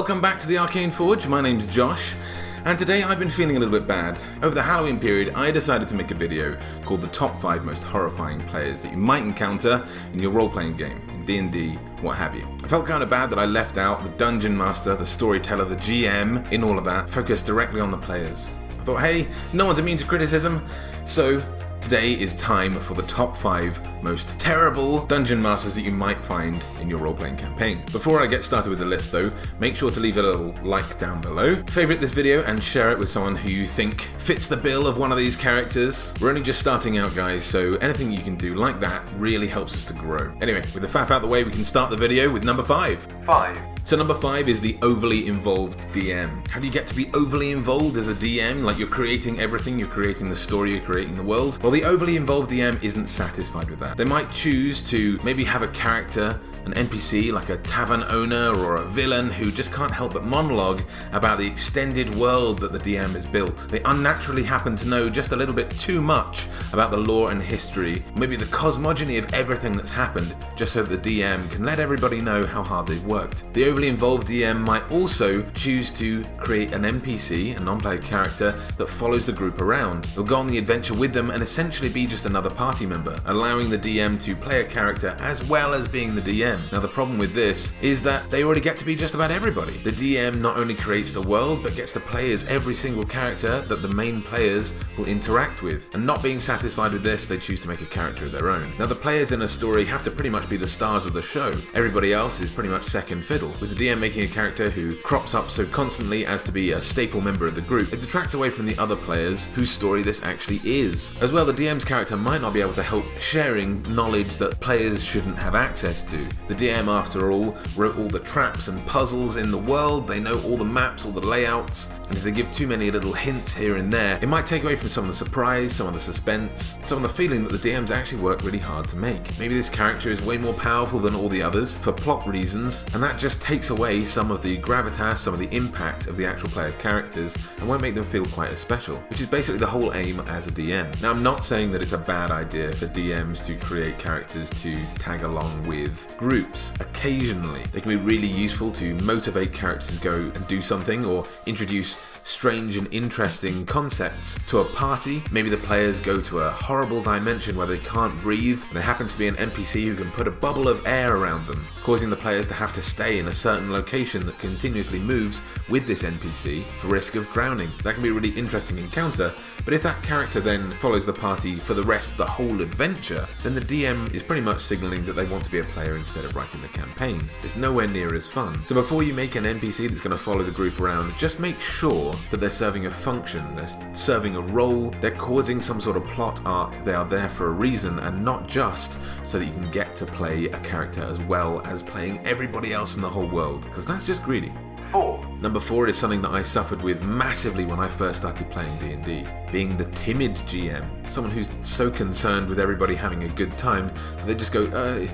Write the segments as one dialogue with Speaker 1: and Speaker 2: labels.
Speaker 1: Welcome back to the Arcane Forge. My name's Josh, and today I've been feeling a little bit bad. Over the Halloween period, I decided to make a video called the top 5 most horrifying players that you might encounter in your role-playing game, in D&D, what have you. I felt kind of bad that I left out the Dungeon Master, the Storyteller, the GM, in all of that, focused directly on the players. I thought, hey, no one's immune to criticism, so Today is time for the top 5 most terrible dungeon masters that you might find in your role-playing campaign. Before I get started with the list though, make sure to leave a little like down below, favourite this video and share it with someone who you think fits the bill of one of these characters. We're only just starting out guys, so anything you can do like that really helps us to grow. Anyway, with the faff out the way, we can start the video with number 5. 5. So number five is the overly involved DM. How do you get to be overly involved as a DM? Like you're creating everything, you're creating the story, you're creating the world. Well, the overly involved DM isn't satisfied with that. They might choose to maybe have a character an NPC like a tavern owner or a villain who just can't help but monologue about the extended world that the DM has built. They unnaturally happen to know just a little bit too much about the lore and history, maybe the cosmogony of everything that's happened, just so the DM can let everybody know how hard they've worked. The overly involved DM might also choose to create an NPC, a non-player character, that follows the group around. They'll go on the adventure with them and essentially be just another party member, allowing the DM to play a character as well as being the. DM. Now the problem with this is that they already get to be just about everybody. The DM not only creates the world, but gets to play as every single character that the main players will interact with. And not being satisfied with this, they choose to make a character of their own. Now the players in a story have to pretty much be the stars of the show. Everybody else is pretty much second fiddle. With the DM making a character who crops up so constantly as to be a staple member of the group, it detracts away from the other players whose story this actually is. As well, the DM's character might not be able to help sharing knowledge that players shouldn't have access to. The DM, after all, wrote all the traps and puzzles in the world, they know all the maps, all the layouts, and if they give too many little hints here and there, it might take away from some of the surprise, some of the suspense, some of the feeling that the DMs actually worked really hard to make. Maybe this character is way more powerful than all the others for plot reasons, and that just takes away some of the gravitas, some of the impact of the actual player characters, and won't make them feel quite as special, which is basically the whole aim as a DM. Now, I'm not saying that it's a bad idea for DMs to create characters to tag along with groups. Occasionally, they can be really useful to motivate characters to go and do something or introduce strange and interesting concepts to a party. Maybe the players go to a horrible dimension where they can't breathe, and there happens to be an NPC who can put a bubble of air around them, causing the players to have to stay in a certain location that continuously moves with this NPC for risk of drowning. That can be a really interesting encounter, but if that character then follows the party for the rest of the whole adventure, then the DM is pretty much signaling that they want to be a player instead of writing the campaign. It's nowhere near as fun. So before you make an NPC that's going to follow the group around, just make sure that they're serving a function, they're serving a role, they're causing some sort of plot arc, they are there for a reason and not just so that you can get to play a character as well as playing everybody else in the whole world, because that's just greedy. 4. Number 4 is something that I suffered with massively when I first started playing D&D, being the timid GM. Someone who's so concerned with everybody having a good time that they just go, uh,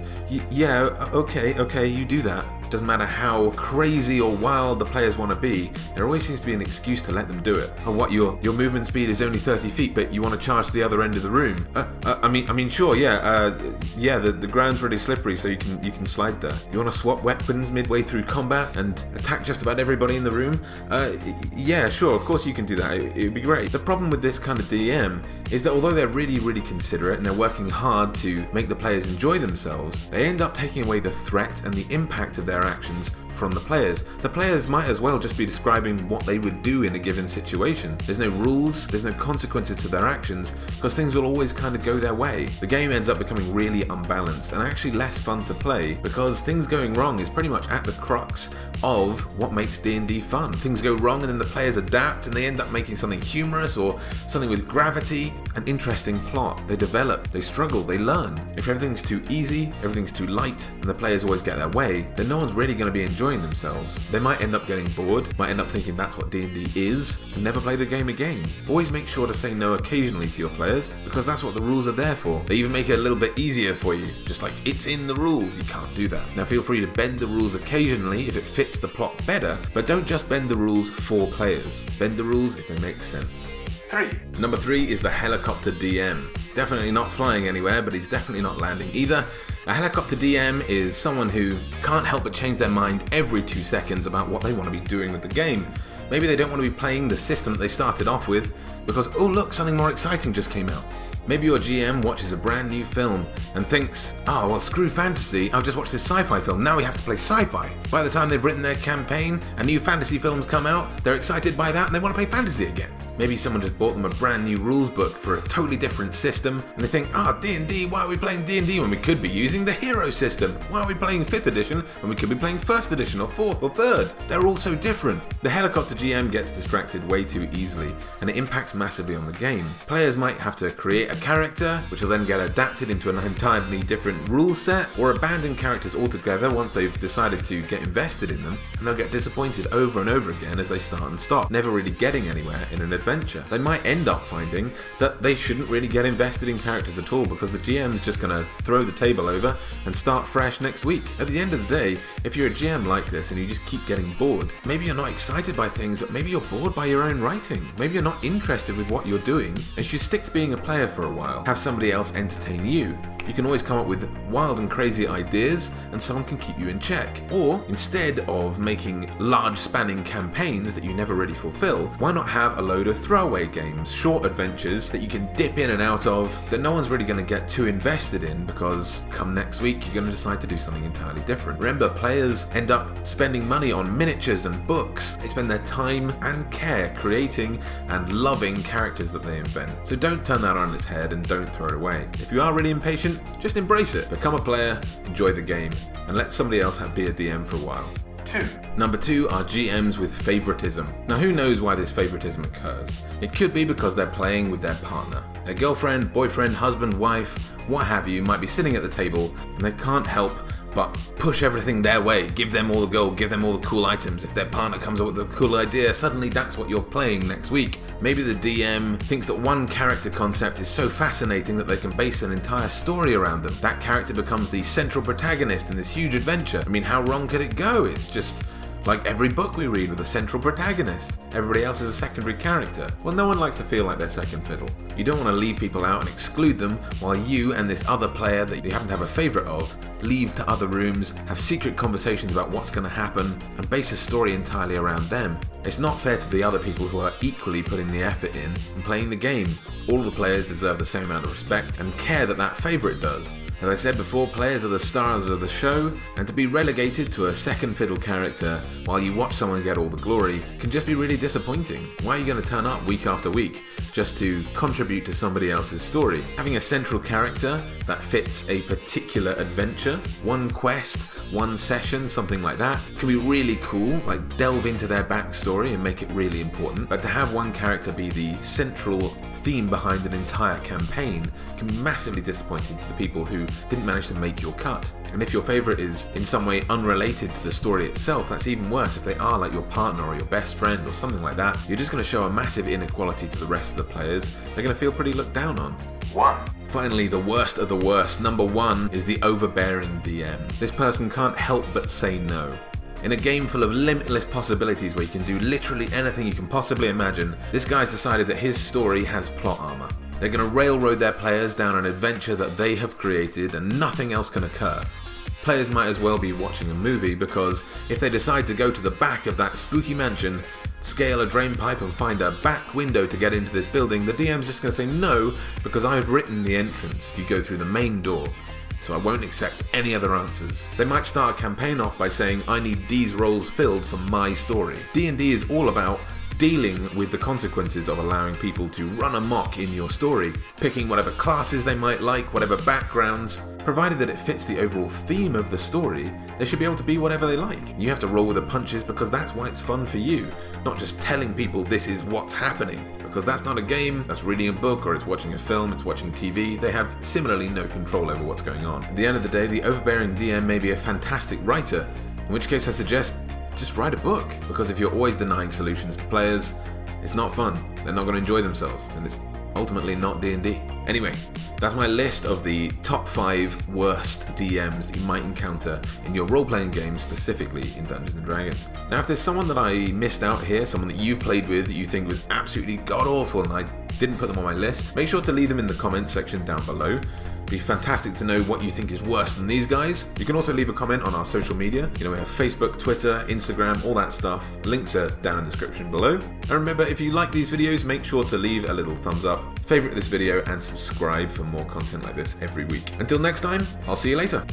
Speaker 1: yeah, okay, okay, you do that. Doesn't matter how crazy or wild the players want to be, there always seems to be an excuse to let them do it. Oh, what your your movement speed is only 30 feet, but you want to charge to the other end of the room? Uh, uh, I mean, I mean, sure, yeah, uh, yeah. The, the ground's really slippery, so you can you can slide there. You want to swap weapons midway through combat and attack just about everybody in the room? Uh, yeah, sure, of course you can do that. It, it'd be great. The problem with this kind of DM is that although they're really really considerate and they're working hard to make the players enjoy themselves, they end up taking away the threat and the impact of their their actions from the players. The players might as well just be describing what they would do in a given situation. There's no rules, there's no consequences to their actions, because things will always kind of go their way. The game ends up becoming really unbalanced and actually less fun to play because things going wrong is pretty much at the crux of what makes D&D fun. Things go wrong and then the players adapt and they end up making something humorous or something with gravity, an interesting plot. They develop, they struggle, they learn. If everything's too easy, everything's too light, and the players always get their way, then no one's really going to be enjoying enjoying themselves. They might end up getting bored, might end up thinking that's what D&D is, and never play the game again. Always make sure to say no occasionally to your players, because that's what the rules are there for. They even make it a little bit easier for you, just like it's in the rules, you can't do that. Now feel free to bend the rules occasionally if it fits the plot better, but don't just bend the rules for players. Bend the rules if they make sense.
Speaker 2: 3.
Speaker 1: Number 3 is the Helicopter DM. Definitely not flying anywhere, but he's definitely not landing either. A Helicopter DM is someone who can't help but change their mind every two seconds about what they want to be doing with the game. Maybe they don't want to be playing the system that they started off with because, oh look, something more exciting just came out. Maybe your GM watches a brand new film and thinks, oh, well, screw fantasy, I'll just watch this sci fi film. Now we have to play sci fi. By the time they've written their campaign and new fantasy films come out, they're excited by that and they want to play fantasy again. Maybe someone just bought them a brand new rules book for a totally different system, and they think, ah, oh, D&D, why are we playing D&D when we could be using the hero system? Why are we playing 5th edition when we could be playing 1st edition or 4th or 3rd? They're all so different. The helicopter GM gets distracted way too easily, and it impacts massively on the game. Players might have to create a character, which will then get adapted into an entirely different rule set, or abandon characters altogether once they've decided to get invested in them, and they'll get disappointed over and over again as they start and stop, never really getting anywhere in an adventure. They might end up finding that they shouldn't really get invested in characters at all because the GM is just going to throw the table over and start fresh next week. At the end of the day, if you're a GM like this and you just keep getting bored, maybe you're not excited by things, but maybe you're bored by your own writing. Maybe you're not interested with what you're doing and should stick to being a player for a while. Have somebody else entertain you you can always come up with wild and crazy ideas and someone can keep you in check. Or instead of making large spanning campaigns that you never really fulfill, why not have a load of throwaway games, short adventures that you can dip in and out of that no one's really going to get too invested in because come next week you're going to decide to do something entirely different. Remember, players end up spending money on miniatures and books. They spend their time and care creating and loving characters that they invent. So don't turn that on its head and don't throw it away. If you are really impatient, just embrace it. Become a player, enjoy the game, and let somebody else be a DM for a while.
Speaker 2: Two.
Speaker 1: Number two are GMs with favoritism. Now, who knows why this favoritism occurs? It could be because they're playing with their partner. Their girlfriend, boyfriend, husband, wife, what have you, might be sitting at the table and they can't help but push everything their way, give them all the gold, give them all the cool items. If their partner comes up with a cool idea, suddenly that's what you're playing next week. Maybe the DM thinks that one character concept is so fascinating that they can base an entire story around them. That character becomes the central protagonist in this huge adventure. I mean, how wrong could it go? It's just like every book we read with a central protagonist, everybody else is a secondary character. Well, no one likes to feel like they're second fiddle. You don't want to leave people out and exclude them while you and this other player that you happen to have a favourite of leave to other rooms, have secret conversations about what's going to happen, and base a story entirely around them. It's not fair to the other people who are equally putting the effort in and playing the game. All the players deserve the same amount of respect and care that that favourite does. As I said before, players are the stars of the show, and to be relegated to a second fiddle character while you watch someone get all the glory can just be really disappointing. Why are you going to turn up week after week just to contribute to somebody else's story? Having a central character that fits a particular adventure, one quest, one session, something like that, can be really cool, like delve into their backstory and make it really important. But to have one character be the central theme behind an entire campaign can be massively disappointing to the people who didn't manage to make your cut. And if your favourite is in some way unrelated to the story itself, that's even worse. If they are like your partner or your best friend or something like that, you're just going to show a massive inequality to the rest of the players. They're going to feel pretty looked down on.
Speaker 2: 1.
Speaker 1: Finally, the worst of the worst. Number one is the overbearing DM. This person can't help but say no. In a game full of limitless possibilities where you can do literally anything you can possibly imagine, this guy's decided that his story has plot armor. They're going to railroad their players down an adventure that they have created and nothing else can occur. Players might as well be watching a movie because if they decide to go to the back of that spooky mansion, scale a drain pipe and find a back window to get into this building, the DM's just going to say no because I've written the entrance if you go through the main door. So I won't accept any other answers. They might start a campaign off by saying I need these roles filled for my story. D&D is all about dealing with the consequences of allowing people to run amok in your story, picking whatever classes they might like, whatever backgrounds. Provided that it fits the overall theme of the story, they should be able to be whatever they like. You have to roll with the punches because that's why it's fun for you, not just telling people this is what's happening. Because that's not a game, that's reading a book or it's watching a film, it's watching TV. They have similarly no control over what's going on. At the end of the day, the overbearing DM may be a fantastic writer, in which case I suggest just write a book. Because if you're always denying solutions to players, it's not fun. They're not going to enjoy themselves, and it's ultimately not D&D. Anyway, that's my list of the top 5 worst DMs that you might encounter in your role-playing game, specifically in Dungeons & Dragons. Now if there's someone that I missed out here, someone that you've played with that you think was absolutely god-awful and I didn't put them on my list, make sure to leave them in the comments section down below. Be fantastic to know what you think is worse than these guys. You can also leave a comment on our social media. You know, we have Facebook, Twitter, Instagram, all that stuff. Links are down in the description below. And remember, if you like these videos, make sure to leave a little thumbs up, favorite this video, and subscribe for more content like this every week. Until next time, I'll see you later.